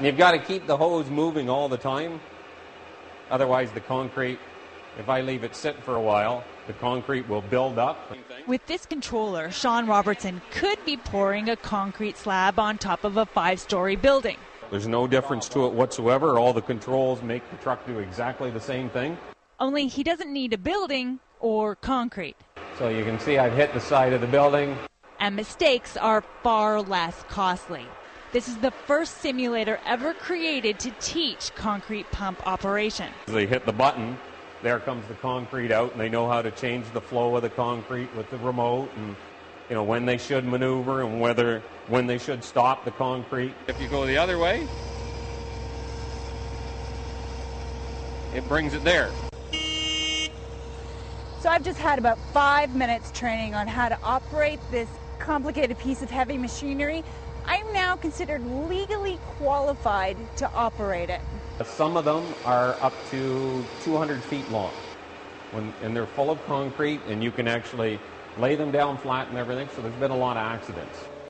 And you've got to keep the hose moving all the time. Otherwise, the concrete, if I leave it sit for a while, the concrete will build up. With this controller, Sean Robertson could be pouring a concrete slab on top of a five story building. There's no difference to it whatsoever. All the controls make the truck do exactly the same thing. Only he doesn't need a building or concrete. So you can see I've hit the side of the building. And mistakes are far less costly. This is the first simulator ever created to teach concrete pump operation. They hit the button, there comes the concrete out, and they know how to change the flow of the concrete with the remote and you know when they should maneuver and whether when they should stop the concrete. If you go the other way, it brings it there. So I've just had about five minutes training on how to operate this complicated piece of heavy machinery. I'm now considered legally qualified to operate it. Some of them are up to 200 feet long, when, and they're full of concrete, and you can actually lay them down flat and everything, so there's been a lot of accidents.